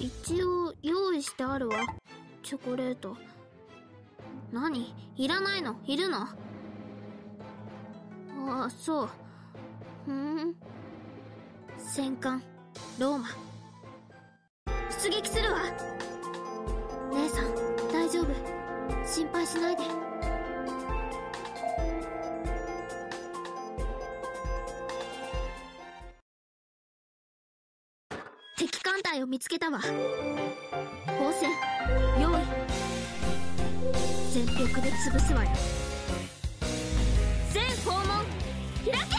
一応用意してあるわ。チョコレート。何？いらないの？いるの？ああそう。ふん。戦艦。ローマ。出撃するわ。姉さん大丈夫。心配しないで。敵艦隊を見つけたわ。砲戦。用意。全力で潰すわよ。全訪問。開け！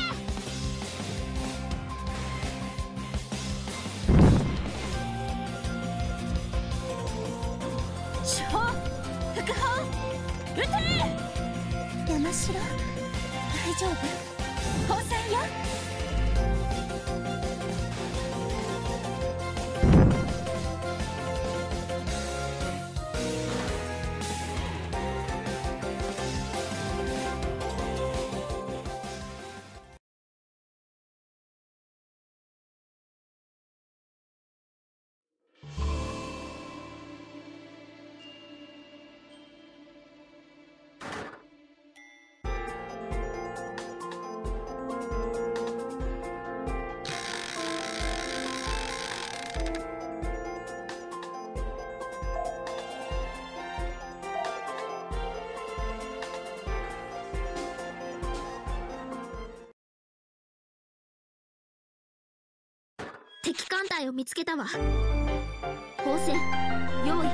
主砲副砲撃て！山城。大丈夫？砲戦よ。敵艦隊を見つけたわ。砲戦用意。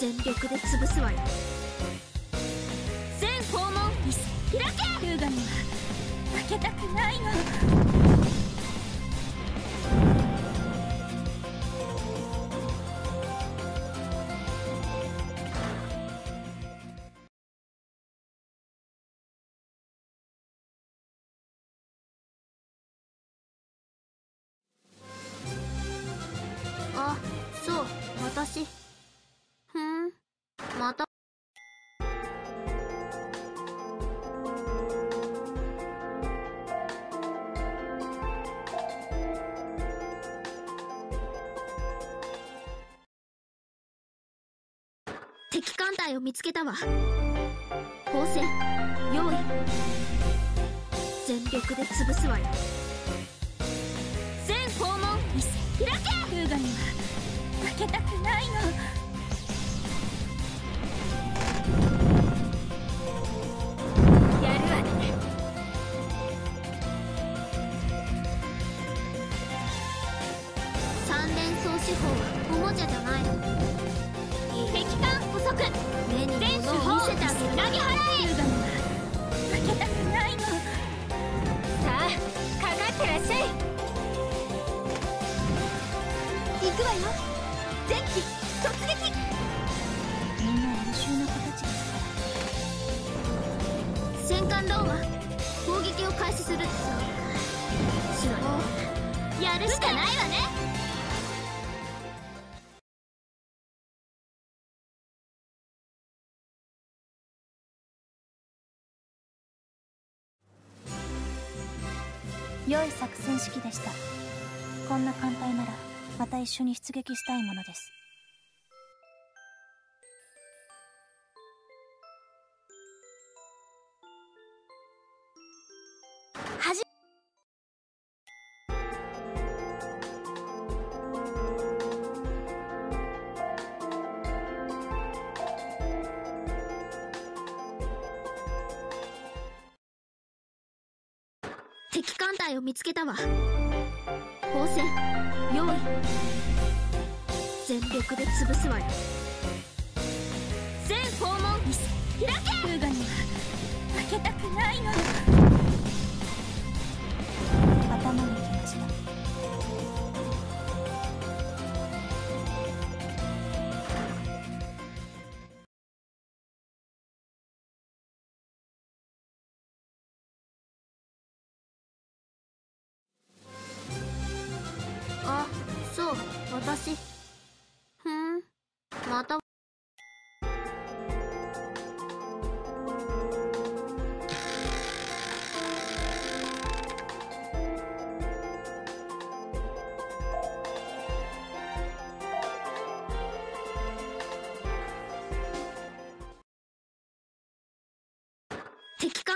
全力で潰すわよ。全訪問。開け。ルーガには負けたくないの。敵艦隊を見つけたわ。砲戦用意。全力で潰すわよ。全訪問開け！フーガには負けたくないの。やるわね。三連装手法はおもちゃじゃない。の敵艦捕捉目に全手物を見せてあげる投げ払えフーガには負けたくないのさあかかってらっしゃい行くわよ前期突撃みんな優秀な子たちです戦艦ローマ攻撃を開始する手法やるしかないわね。良い作戦式でした。こんな艦隊ならまた一緒に出撃したいものです。艦隊を見つけたわ。光線用意。全力で潰すわよ。全訪問開けフーガには負けたくないの頭に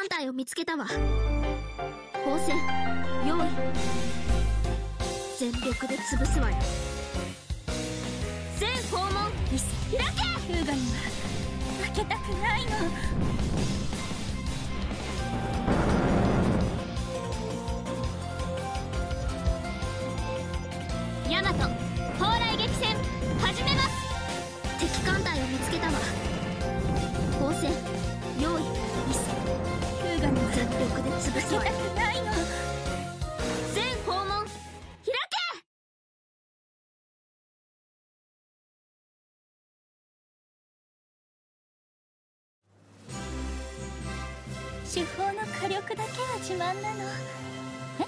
艦隊を見つけたわ。放線用意。全力で潰すわよ。全訪問開け。フーガには負けたくないの。ヤマト砲雷撃戦始めます。敵艦隊を見つけたわ続けたくないの。全訪問開け。手法の火力だけは自慢なの。え？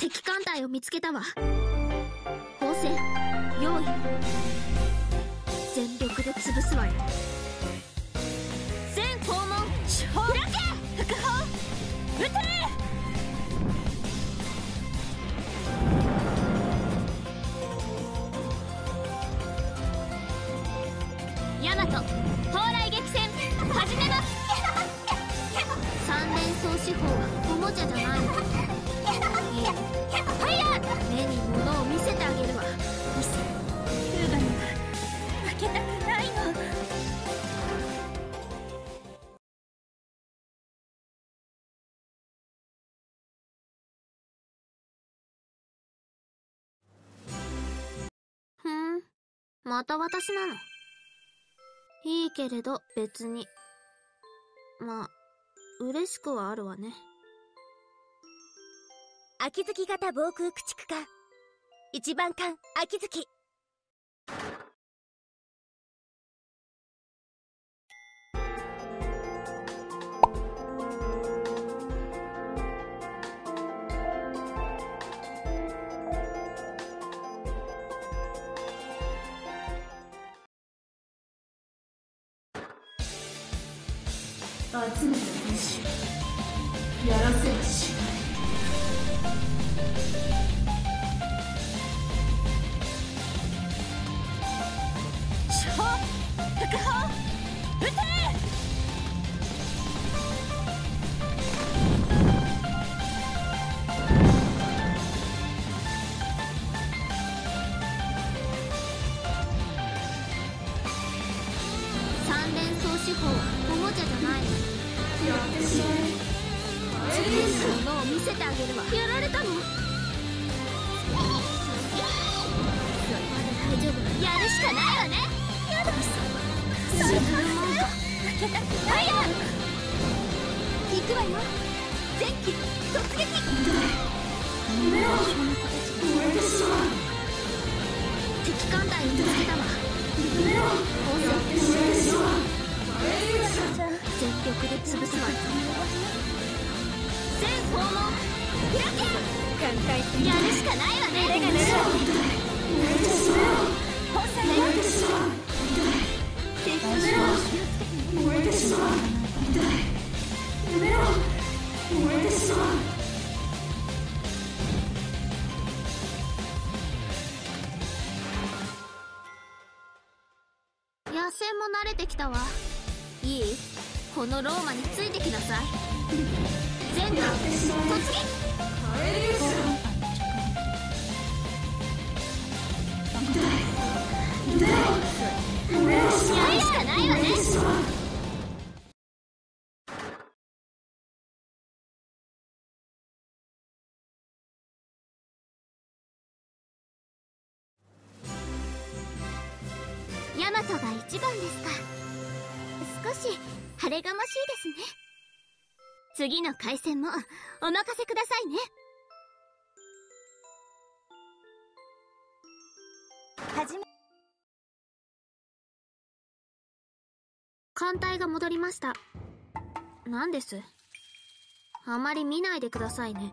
敵艦隊を見つけたわ。放線用意。全力で潰すわよ。全訪問開け！副砲撃て！ヤマト砲雷撃戦始めます。三連装手法はおもちゃじゃない。のいいファイヤー目に物を見せてあげるわ。ミスフーガには負けたくないの。ふん。また私なの。いいけれど別に。まあ嬉しくはあるわね。秋月型防空駆逐艦。一番艦秋月。集めた天使やらせはし。連装手法はおもちゃじゃないの。やってしまえ目に物を見せてあげるわ。やられたの？大丈夫。やるしかないわね。やだ沈むも負けたく。ないよ行くわよ。前期突撃。目を燃えてしまう敵艦隊を見つけたわ燃えてしまうじゃあ全力で潰すわよ全訪問やるしかないわね。目が鳴る燃えてしまう本体燃えてしまう敵目を燃えてしまう痛い目を燃えてしまう野戦も慣れてきたわ。いい？このローマについてきなさい。全艦やってしまえ突撃。カエルス目を目をしやるしかないわね。一番ですか。少し晴れがましいですね。次の回戦もお任せくださいね。はじめ。艦隊が戻りました。何です？あまり見ないでくださいね。